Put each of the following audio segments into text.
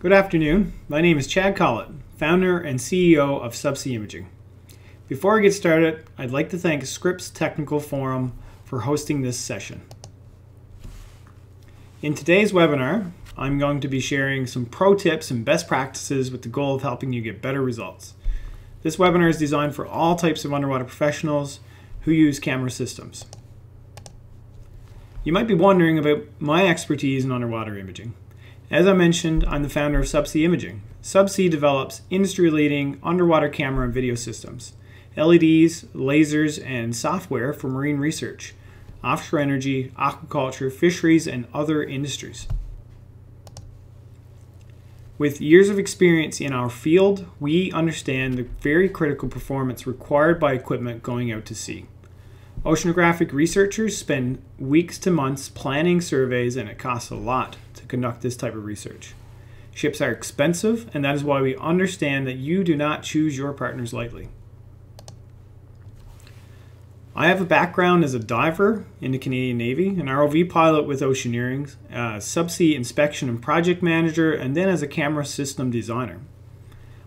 Good afternoon. My name is Chad Collett, founder and CEO of SubC Imaging. Before I get started, I'd like to thank Scripps Technical Forum for hosting this session. In today's webinar, I'm going to be sharing some pro tips and best practices with the goal of helping you get better results. This webinar is designed for all types of underwater professionals who use camera systems. You might be wondering about my expertise in underwater imaging. As I mentioned, I'm the founder of SubC Imaging. SubC develops industry-leading underwater camera and video systems, LEDs, lasers, and software for marine research, offshore energy, aquaculture, fisheries, and other industries. With years of experience in our field, we understand the very critical performance required by equipment going out to sea. Oceanographic researchers spend weeks to months planning surveys, and it costs a lot conduct this type of research. Ships are expensive, and that is why we understand that you do not choose your partners lightly. I have a background as a diver in the Canadian Navy, an ROV pilot with Oceaneering, a subsea inspection and project manager, and then as a camera system designer.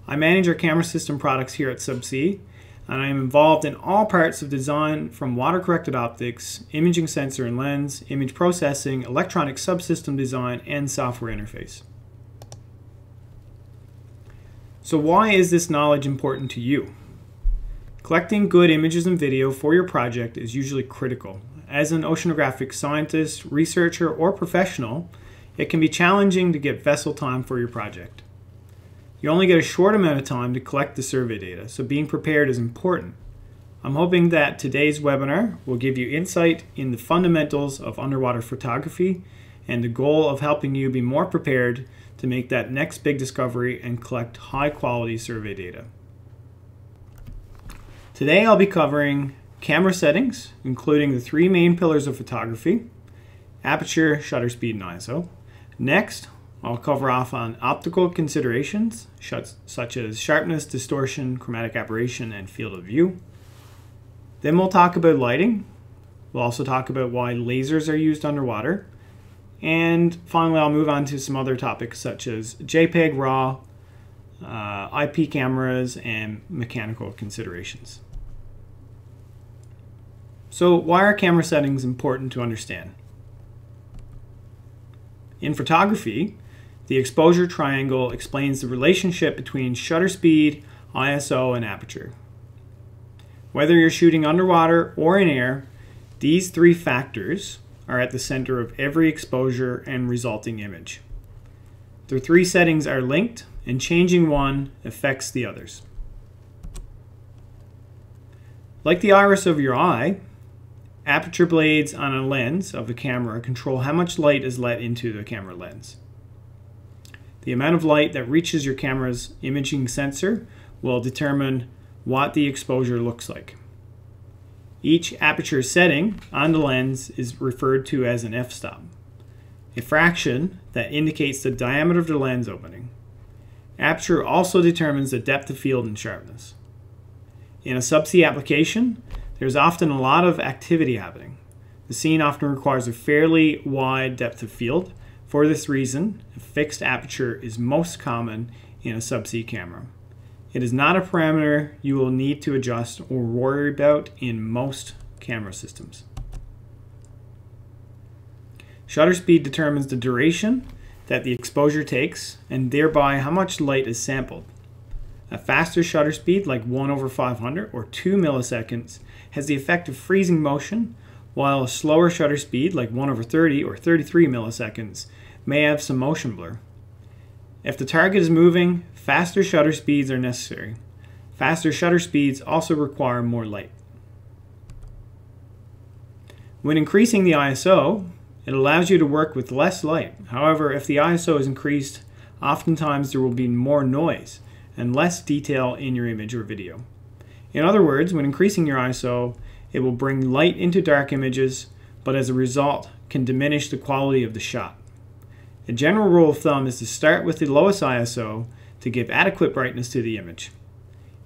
I manage our camera system products here at SubC, and I am involved in all parts of design from water corrected optics, imaging sensor and lens, image processing, electronic subsystem design, and software interface. So why is this knowledge important to you? Collecting good images and video for your project is usually critical. As an oceanographic scientist, researcher, or professional, it can be challenging to get vessel time for your project. You only get a short amount of time to collect the survey data, so being prepared is important. I'm hoping that today's webinar will give you insight in the fundamentals of underwater photography and the goal of helping you be more prepared to make that next big discovery and collect high quality survey data. Today I'll be covering camera settings, including the three main pillars of photography, aperture, shutter speed, and ISO. Next, I'll cover off on optical considerations, such as sharpness, distortion, chromatic aberration, and field of view. Then we'll talk about lighting. We'll also talk about why lasers are used underwater. And finally, I'll move on to some other topics such as JPEG, RAW, uh, IP cameras, and mechanical considerations. So why are camera settings important to understand? In photography, the exposure triangle explains the relationship between shutter speed, ISO, and aperture. Whether you're shooting underwater or in air, these three factors are at the center of every exposure and resulting image. The three settings are linked, and changing one affects the others. Like the iris of your eye, aperture blades on a lens of the camera control how much light is let into the camera lens. The amount of light that reaches your camera's imaging sensor will determine what the exposure looks like. Each aperture setting on the lens is referred to as an f-stop, a fraction that indicates the diameter of the lens opening. Aperture also determines the depth of field and sharpness. In a subsea application, there's often a lot of activity happening. The scene often requires a fairly wide depth of field, for this reason, a fixed aperture is most common in a subsea camera. It is not a parameter you will need to adjust or worry about in most camera systems. Shutter speed determines the duration that the exposure takes and thereby how much light is sampled. A faster shutter speed like 1 over 500 or 2 milliseconds has the effect of freezing motion while a slower shutter speed like 1 over 30 or 33 milliseconds may have some motion blur. If the target is moving, faster shutter speeds are necessary. Faster shutter speeds also require more light. When increasing the ISO, it allows you to work with less light. However, if the ISO is increased, oftentimes there will be more noise and less detail in your image or video. In other words, when increasing your ISO, it will bring light into dark images, but as a result can diminish the quality of the shot. A general rule of thumb is to start with the lowest ISO to give adequate brightness to the image.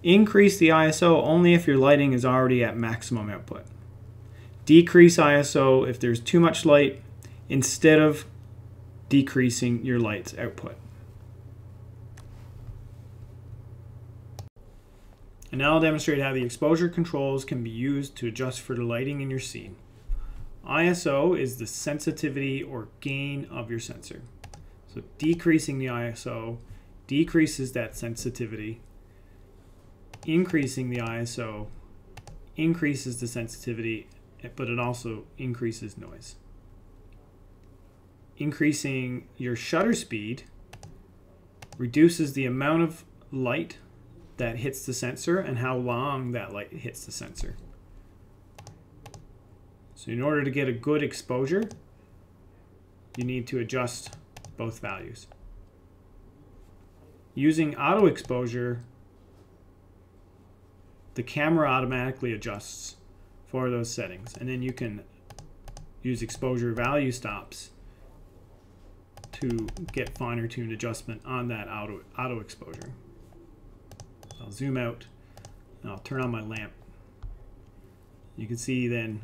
Increase the ISO only if your lighting is already at maximum output. Decrease ISO if there's too much light instead of decreasing your light's output. And now I'll demonstrate how the exposure controls can be used to adjust for the lighting in your scene. ISO is the sensitivity or gain of your sensor. So decreasing the ISO decreases that sensitivity. Increasing the ISO increases the sensitivity, but it also increases noise. Increasing your shutter speed reduces the amount of light that hits the sensor and how long that light hits the sensor. So in order to get a good exposure, you need to adjust both values. Using auto exposure, the camera automatically adjusts for those settings. And then you can use exposure value stops to get finer tuned adjustment on that auto, auto exposure. I'll zoom out and I'll turn on my lamp. You can see then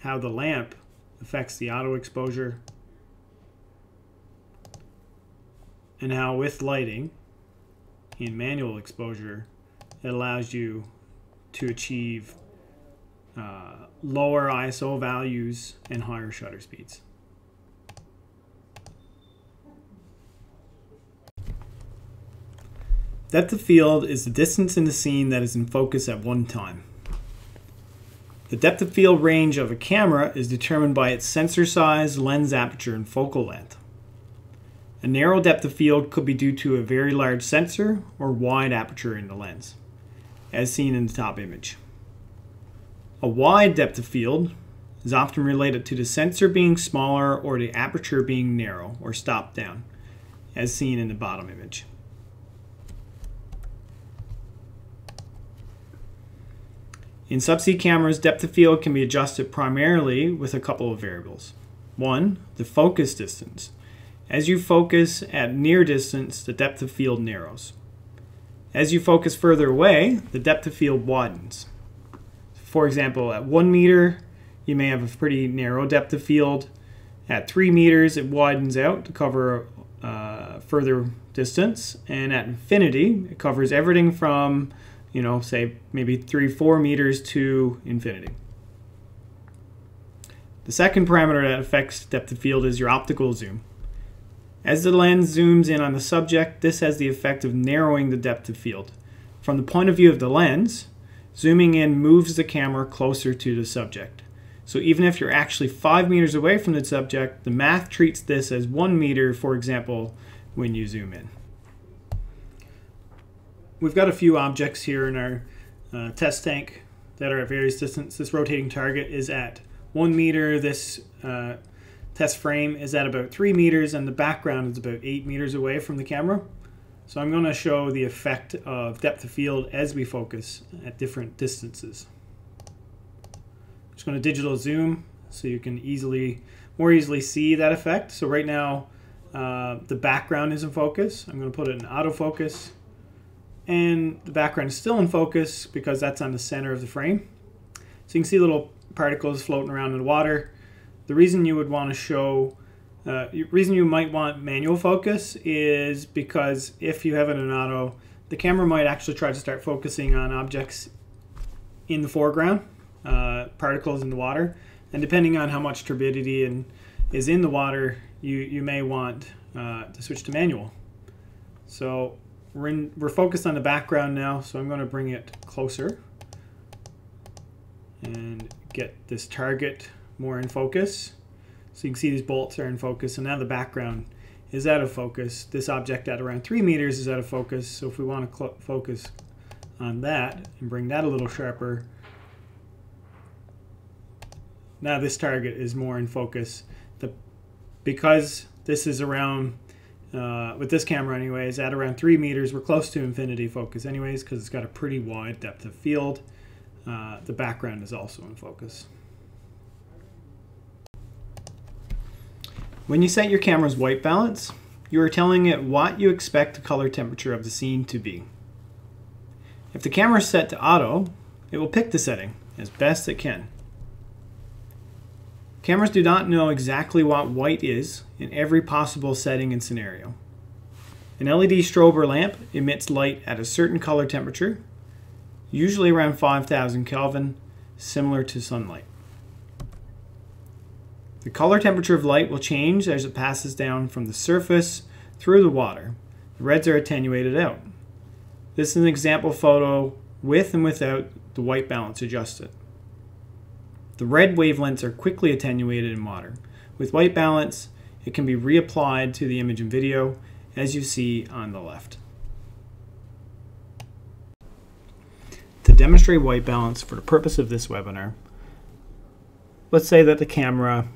how the lamp affects the auto exposure and how with lighting in manual exposure it allows you to achieve uh, lower ISO values and higher shutter speeds. Depth of field is the distance in the scene that is in focus at one time. The depth of field range of a camera is determined by its sensor size, lens aperture, and focal length. A narrow depth of field could be due to a very large sensor or wide aperture in the lens, as seen in the top image. A wide depth of field is often related to the sensor being smaller or the aperture being narrow or stopped down, as seen in the bottom image. In subsea cameras, depth of field can be adjusted primarily with a couple of variables. One, the focus distance. As you focus at near distance, the depth of field narrows. As you focus further away, the depth of field widens. For example, at one meter, you may have a pretty narrow depth of field. At three meters, it widens out to cover uh, further distance. And at infinity, it covers everything from you know, say maybe three, four meters to infinity. The second parameter that affects depth of field is your optical zoom. As the lens zooms in on the subject, this has the effect of narrowing the depth of field. From the point of view of the lens, zooming in moves the camera closer to the subject. So even if you're actually five meters away from the subject, the math treats this as one meter, for example, when you zoom in we've got a few objects here in our uh, test tank that are at various distance. This rotating target is at one meter. This uh, test frame is at about three meters, and the background is about eight meters away from the camera. So I'm going to show the effect of depth of field as we focus at different distances. I'm just going to digital zoom so you can easily, more easily see that effect. So right now, uh, the background is in focus. I'm going to put it in autofocus and the background is still in focus because that's on the center of the frame. So you can see little particles floating around in the water. The reason you would want to show, uh, reason you might want manual focus is because if you have it in auto, the camera might actually try to start focusing on objects in the foreground, uh, particles in the water, and depending on how much turbidity and is in the water, you, you may want uh, to switch to manual. So we're, in, we're focused on the background now, so I'm going to bring it closer and get this target more in focus. So you can see these bolts are in focus, and now the background is out of focus. This object at around 3 meters is out of focus, so if we want to focus on that and bring that a little sharper, now this target is more in focus. The, because this is around uh, with this camera anyways, at around 3 meters, we're close to infinity focus anyways because it's got a pretty wide depth of field. Uh, the background is also in focus. When you set your camera's white balance, you are telling it what you expect the color temperature of the scene to be. If the camera is set to auto, it will pick the setting as best it can. Cameras do not know exactly what white is in every possible setting and scenario. An LED strobe or lamp emits light at a certain color temperature, usually around 5000 Kelvin, similar to sunlight. The color temperature of light will change as it passes down from the surface through the water. The reds are attenuated out. This is an example photo with and without the white balance adjusted. The red wavelengths are quickly attenuated in water. With white balance, it can be reapplied to the image and video as you see on the left. To demonstrate white balance for the purpose of this webinar, let's say that the camera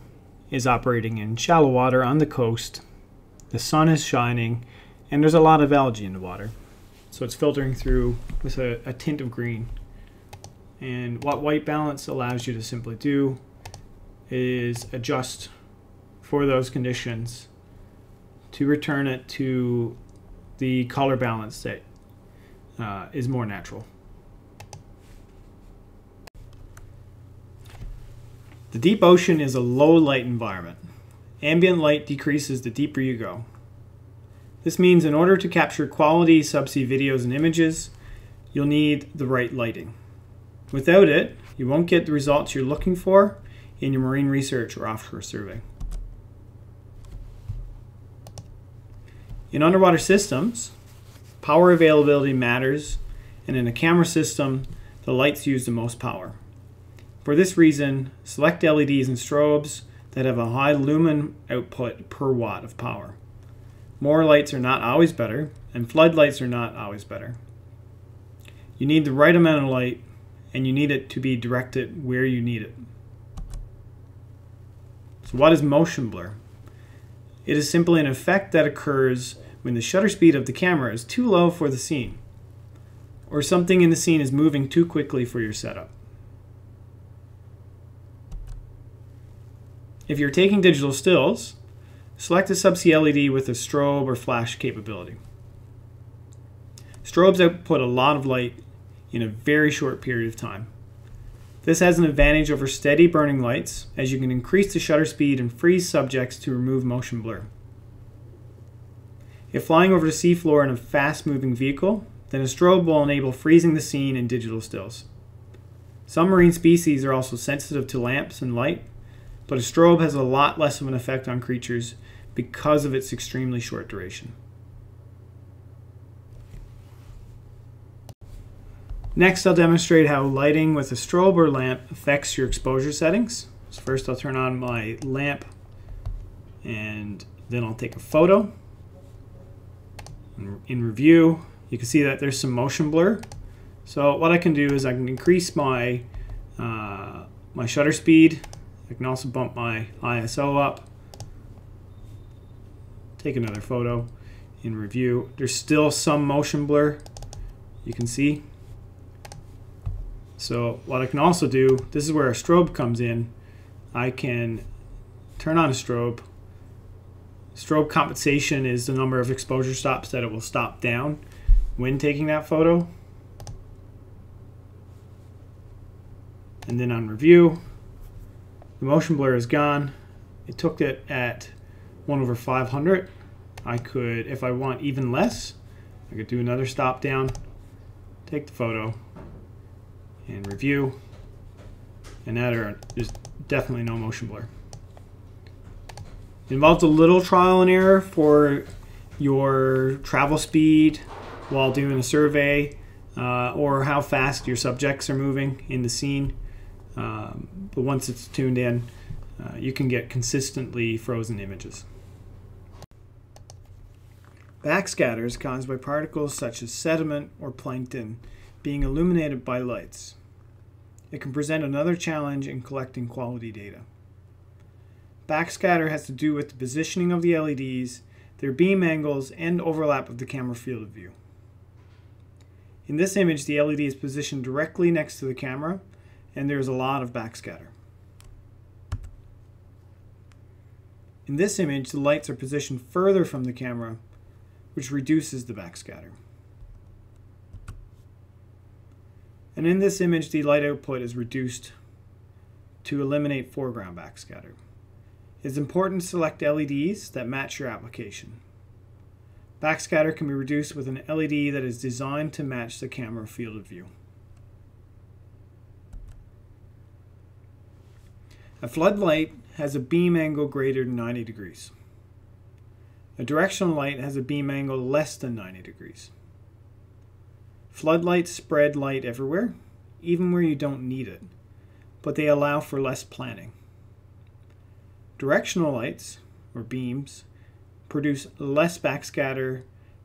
is operating in shallow water on the coast, the sun is shining, and there's a lot of algae in the water. So it's filtering through with a, a tint of green. And what white balance allows you to simply do is adjust for those conditions to return it to the color balance that uh, is more natural. The deep ocean is a low light environment. Ambient light decreases the deeper you go. This means in order to capture quality subsea videos and images, you'll need the right lighting. Without it, you won't get the results you're looking for in your marine research or offshore survey. In underwater systems, power availability matters, and in a camera system, the lights use the most power. For this reason, select LEDs and strobes that have a high lumen output per watt of power. More lights are not always better, and floodlights are not always better. You need the right amount of light, and you need it to be directed where you need it. So what is motion blur? It is simply an effect that occurs when the shutter speed of the camera is too low for the scene, or something in the scene is moving too quickly for your setup. If you're taking digital stills, select a subsea LED with a strobe or flash capability. Strobes output a lot of light in a very short period of time. This has an advantage over steady burning lights as you can increase the shutter speed and freeze subjects to remove motion blur. If flying over the seafloor in a fast moving vehicle, then a strobe will enable freezing the scene in digital stills. Some marine species are also sensitive to lamps and light, but a strobe has a lot less of an effect on creatures because of its extremely short duration. Next, I'll demonstrate how lighting with a strobe or lamp affects your exposure settings. So first, I'll turn on my lamp and then I'll take a photo. In review, you can see that there's some motion blur. So what I can do is I can increase my, uh, my shutter speed I can also bump my ISO up. Take another photo in review. There's still some motion blur you can see. So what I can also do, this is where a strobe comes in. I can turn on a strobe. Strobe compensation is the number of exposure stops that it will stop down when taking that photo. And then on review, the motion blur is gone. It took it at 1 over 500. I could, if I want even less, I could do another stop down, take the photo, and review. And now there is definitely no motion blur. It involves a little trial and error for your travel speed while doing a survey uh, or how fast your subjects are moving in the scene. Um, but once it's tuned in, uh, you can get consistently frozen images. Backscatter is caused by particles such as sediment or plankton being illuminated by lights. It can present another challenge in collecting quality data. Backscatter has to do with the positioning of the LEDs, their beam angles, and overlap of the camera field of view. In this image, the LED is positioned directly next to the camera, and there's a lot of backscatter. In this image, the lights are positioned further from the camera, which reduces the backscatter. And in this image, the light output is reduced to eliminate foreground backscatter. It's important to select LEDs that match your application. Backscatter can be reduced with an LED that is designed to match the camera field of view. A floodlight has a beam angle greater than 90 degrees. A directional light has a beam angle less than 90 degrees. Floodlights spread light everywhere, even where you don't need it, but they allow for less planning. Directional lights, or beams, produce less backscatter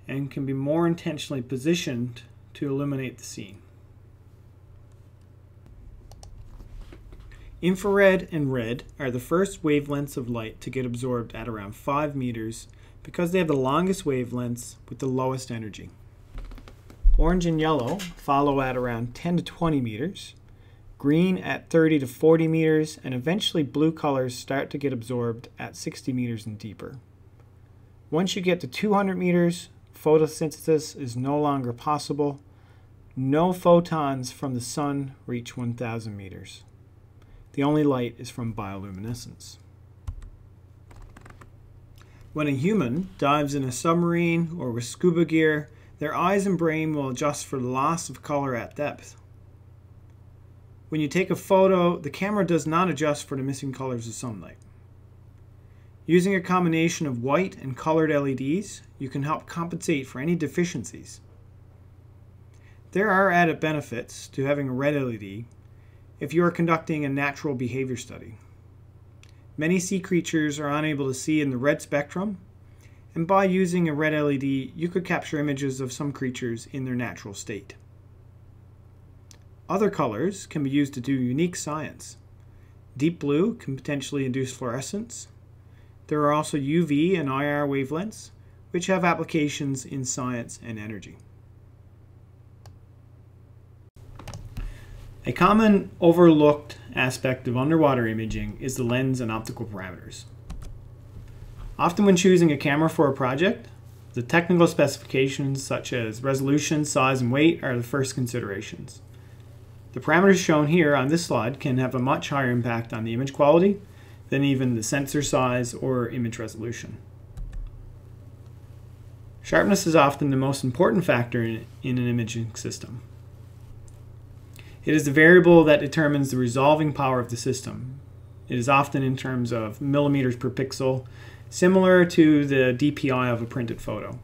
and can be more intentionally positioned to illuminate the scene. Infrared and red are the first wavelengths of light to get absorbed at around 5 meters because they have the longest wavelengths with the lowest energy. Orange and yellow follow at around 10 to 20 meters, green at 30 to 40 meters, and eventually blue colors start to get absorbed at 60 meters and deeper. Once you get to 200 meters, photosynthesis is no longer possible. No photons from the sun reach 1,000 meters. The only light is from bioluminescence. When a human dives in a submarine or with scuba gear, their eyes and brain will adjust for the loss of color at depth. When you take a photo, the camera does not adjust for the missing colors of sunlight. Using a combination of white and colored LEDs, you can help compensate for any deficiencies. There are added benefits to having a red LED if you are conducting a natural behavior study. Many sea creatures are unable to see in the red spectrum, and by using a red LED, you could capture images of some creatures in their natural state. Other colors can be used to do unique science. Deep blue can potentially induce fluorescence. There are also UV and IR wavelengths, which have applications in science and energy. A common overlooked aspect of underwater imaging is the lens and optical parameters. Often when choosing a camera for a project, the technical specifications such as resolution, size, and weight are the first considerations. The parameters shown here on this slide can have a much higher impact on the image quality than even the sensor size or image resolution. Sharpness is often the most important factor in, in an imaging system. It is the variable that determines the resolving power of the system. It is often in terms of millimeters per pixel, similar to the DPI of a printed photo.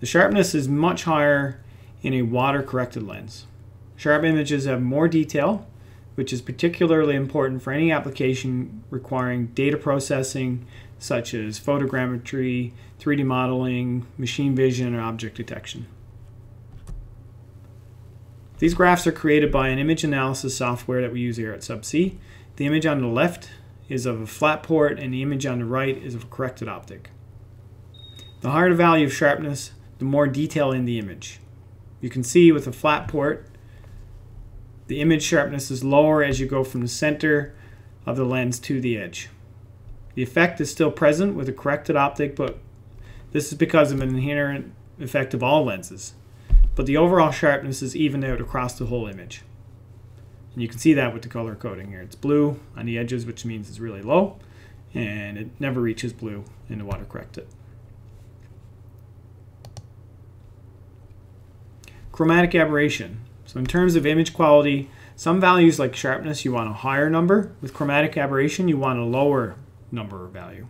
The sharpness is much higher in a water-corrected lens. Sharp images have more detail, which is particularly important for any application requiring data processing such as photogrammetry, 3D modeling, machine vision, or object detection. These graphs are created by an image analysis software that we use here at SubC. The image on the left is of a flat port and the image on the right is of a corrected optic. The higher the value of sharpness, the more detail in the image. You can see with a flat port, the image sharpness is lower as you go from the center of the lens to the edge. The effect is still present with a corrected optic, but this is because of an inherent effect of all lenses but the overall sharpness is evened out across the whole image. And you can see that with the color coding here. It's blue on the edges, which means it's really low, and it never reaches blue in the water corrected. Chromatic aberration. So in terms of image quality, some values like sharpness, you want a higher number. With chromatic aberration, you want a lower number or value.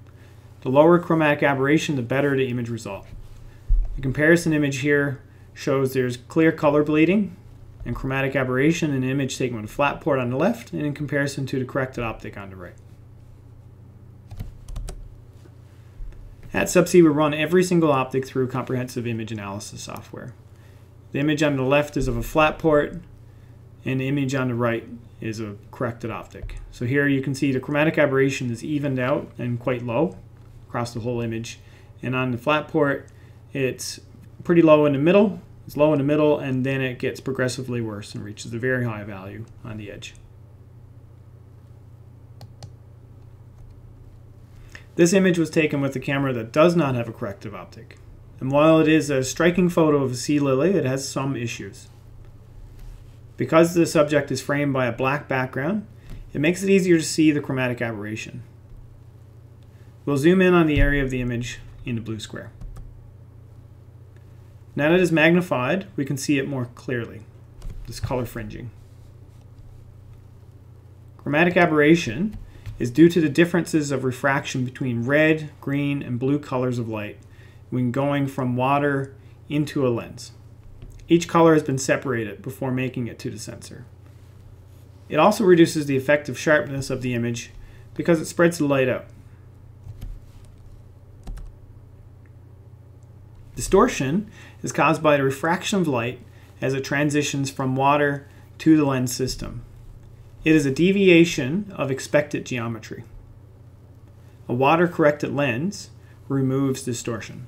The lower chromatic aberration, the better the image result. The comparison image here shows there's clear color bleeding and chromatic aberration in an image taken with a flat port on the left and in comparison to the corrected optic on the right. At SubC, we run every single optic through comprehensive image analysis software. The image on the left is of a flat port, and the image on the right is a corrected optic. So here you can see the chromatic aberration is evened out and quite low across the whole image. And on the flat port, it's pretty low in the middle. It's low in the middle, and then it gets progressively worse and reaches a very high value on the edge. This image was taken with a camera that does not have a corrective optic. And while it is a striking photo of a sea lily, it has some issues. Because the subject is framed by a black background, it makes it easier to see the chromatic aberration. We'll zoom in on the area of the image in the blue square. Now that it is magnified, we can see it more clearly, this color fringing. Chromatic aberration is due to the differences of refraction between red, green, and blue colors of light when going from water into a lens. Each color has been separated before making it to the sensor. It also reduces the effective sharpness of the image because it spreads the light out. Distortion is caused by the refraction of light as it transitions from water to the lens system. It is a deviation of expected geometry. A water-corrected lens removes distortion.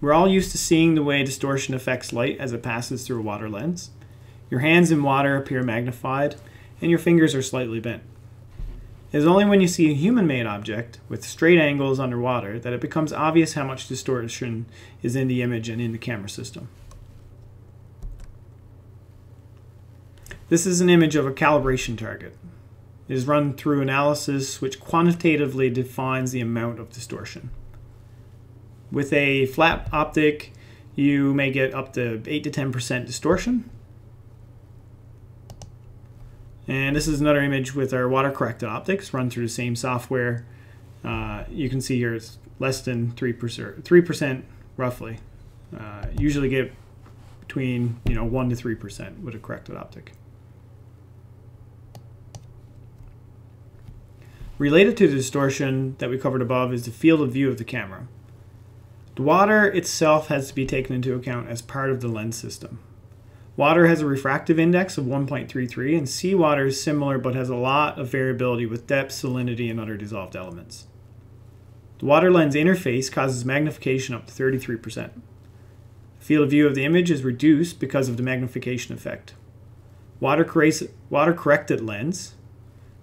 We're all used to seeing the way distortion affects light as it passes through a water lens. Your hands in water appear magnified, and your fingers are slightly bent. It is only when you see a human-made object with straight angles underwater that it becomes obvious how much distortion is in the image and in the camera system. This is an image of a calibration target. It is run through analysis which quantitatively defines the amount of distortion. With a flat optic, you may get up to 8 to 10% distortion. And this is another image with our water corrected optics run through the same software. Uh, you can see here it's less than 3%, 3% roughly. Uh, usually get between you know 1 to 3% with a corrected optic. Related to the distortion that we covered above is the field of view of the camera. The water itself has to be taken into account as part of the lens system. Water has a refractive index of 1.33 and seawater is similar but has a lot of variability with depth, salinity, and other dissolved elements. The water lens interface causes magnification up to 33%. The field of view of the image is reduced because of the magnification effect. Water, water corrected lens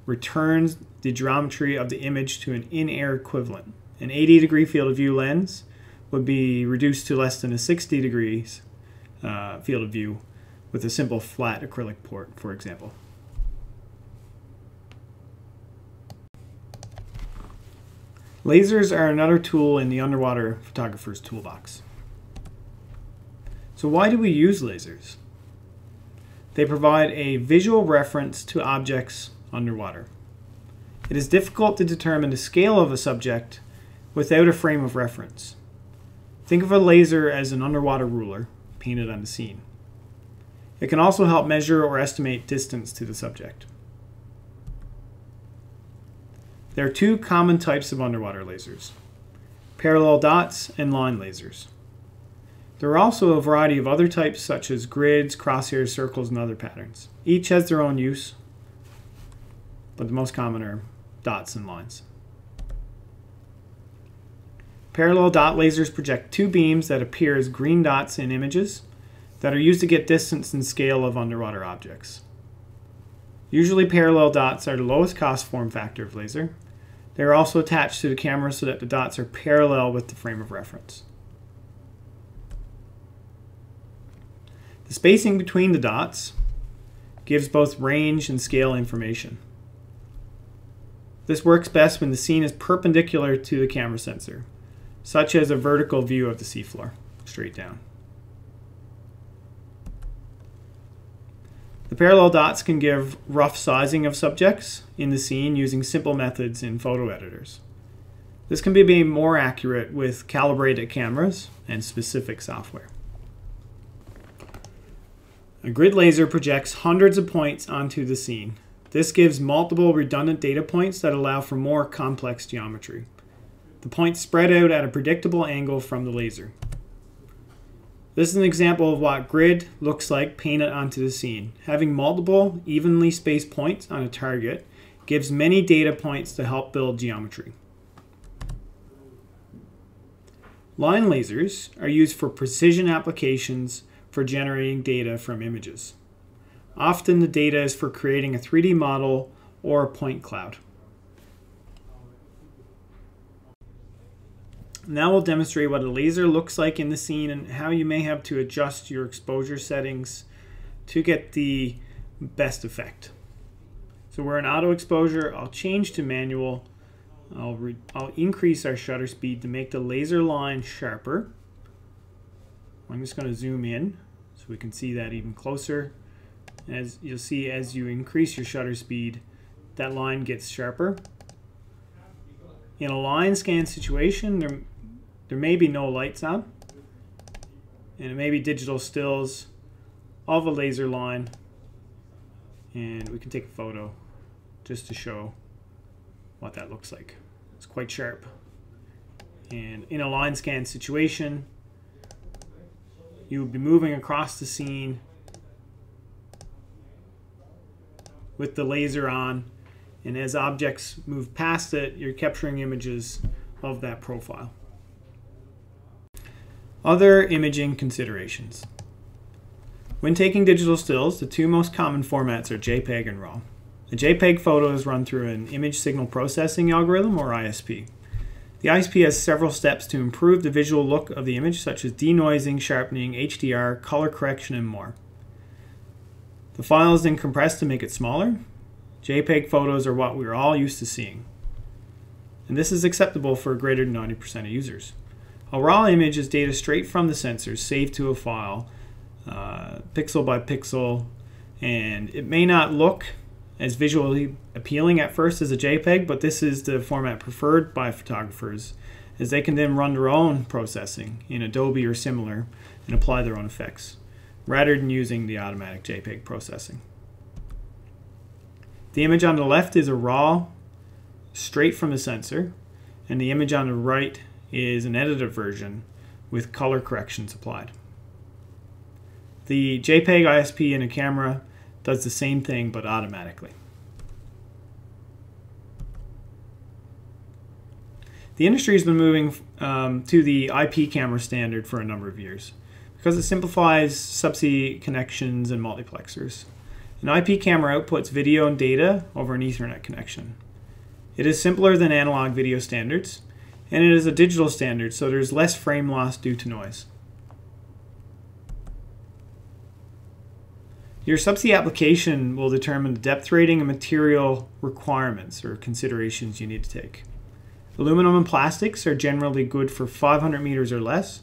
returns the geometry of the image to an in-air equivalent. An 80 degree field of view lens would be reduced to less than a 60 degrees uh, field of view with a simple flat acrylic port, for example. Lasers are another tool in the underwater photographer's toolbox. So why do we use lasers? They provide a visual reference to objects underwater. It is difficult to determine the scale of a subject without a frame of reference. Think of a laser as an underwater ruler painted on the scene. It can also help measure or estimate distance to the subject. There are two common types of underwater lasers, parallel dots and line lasers. There are also a variety of other types such as grids, crosshairs, circles, and other patterns. Each has their own use, but the most common are dots and lines. Parallel dot lasers project two beams that appear as green dots in images that are used to get distance and scale of underwater objects. Usually parallel dots are the lowest cost form factor of laser. They are also attached to the camera so that the dots are parallel with the frame of reference. The spacing between the dots gives both range and scale information. This works best when the scene is perpendicular to the camera sensor such as a vertical view of the seafloor, straight down. The parallel dots can give rough sizing of subjects in the scene using simple methods in photo editors. This can be made more accurate with calibrated cameras and specific software. A grid laser projects hundreds of points onto the scene. This gives multiple redundant data points that allow for more complex geometry. The points spread out at a predictable angle from the laser. This is an example of what grid looks like painted onto the scene. Having multiple evenly spaced points on a target gives many data points to help build geometry. Line lasers are used for precision applications for generating data from images. Often the data is for creating a 3D model or a point cloud. Now we'll demonstrate what a laser looks like in the scene and how you may have to adjust your exposure settings to get the best effect. So we're in auto exposure. I'll change to manual. I'll, I'll increase our shutter speed to make the laser line sharper. I'm just going to zoom in so we can see that even closer. As you'll see, as you increase your shutter speed, that line gets sharper. In a line scan situation, there, there may be no lights on, and it may be digital stills of a laser line, and we can take a photo just to show what that looks like. It's quite sharp. And in a line scan situation, you would be moving across the scene with the laser on and as objects move past it you're capturing images of that profile. Other imaging considerations. When taking digital stills, the two most common formats are JPEG and RAW. A JPEG photo is run through an image signal processing algorithm or ISP. The ISP has several steps to improve the visual look of the image such as denoising, sharpening, HDR, color correction, and more. The file is then compressed to make it smaller. JPEG photos are what we're all used to seeing. And this is acceptable for greater than 90% of users. A raw image is data straight from the sensors saved to a file, uh, pixel by pixel, and it may not look as visually appealing at first as a JPEG, but this is the format preferred by photographers, as they can then run their own processing in Adobe or similar and apply their own effects rather than using the automatic JPEG processing. The image on the left is a raw, straight from the sensor, and the image on the right is an edited version with color corrections applied. The JPEG ISP in a camera does the same thing but automatically. The industry has been moving um, to the IP camera standard for a number of years because it simplifies subsea connections and multiplexers. An IP camera outputs video and data over an Ethernet connection. It is simpler than analog video standards, and it is a digital standard, so there's less frame loss due to noise. Your subsea application will determine the depth rating and material requirements or considerations you need to take. Aluminum and plastics are generally good for 500 meters or less,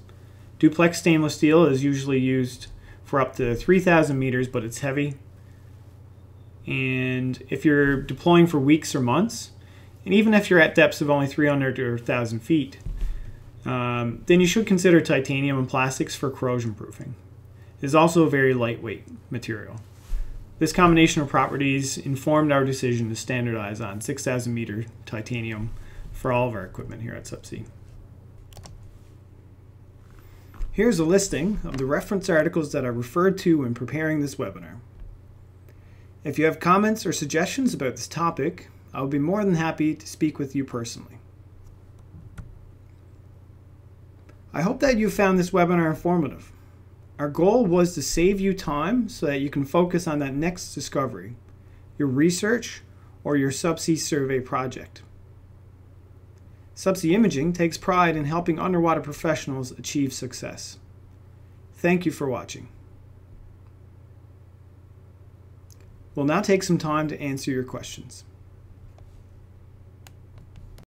Duplex stainless steel is usually used for up to 3,000 meters, but it's heavy. And if you're deploying for weeks or months, and even if you're at depths of only 300 or 1,000 feet, um, then you should consider titanium and plastics for corrosion proofing. It is also a very lightweight material. This combination of properties informed our decision to standardize on 6,000 meter titanium for all of our equipment here at SubC. Here's a listing of the reference articles that I referred to when preparing this webinar. If you have comments or suggestions about this topic, I would be more than happy to speak with you personally. I hope that you found this webinar informative. Our goal was to save you time so that you can focus on that next discovery, your research, or your subsea survey project. SubC Imaging takes pride in helping underwater professionals achieve success. Thank you for watching. We'll now take some time to answer your questions.